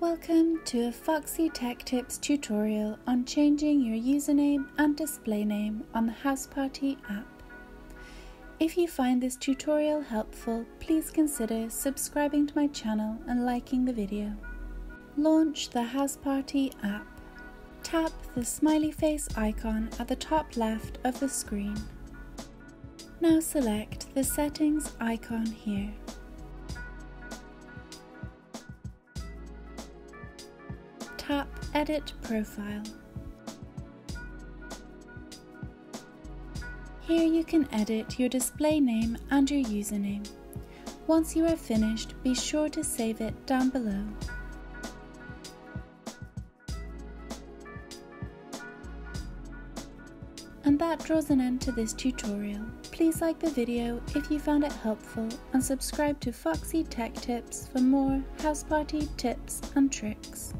Welcome to a Foxy Tech Tips tutorial on changing your username and display name on the Houseparty app. If you find this tutorial helpful, please consider subscribing to my channel and liking the video. Launch the Houseparty app. Tap the smiley face icon at the top left of the screen. Now select the settings icon here. Tap Edit Profile. Here you can edit your display name and your username. Once you are finished, be sure to save it down below. And that draws an end to this tutorial. Please like the video if you found it helpful and subscribe to Foxy Tech Tips for more Houseparty tips and tricks.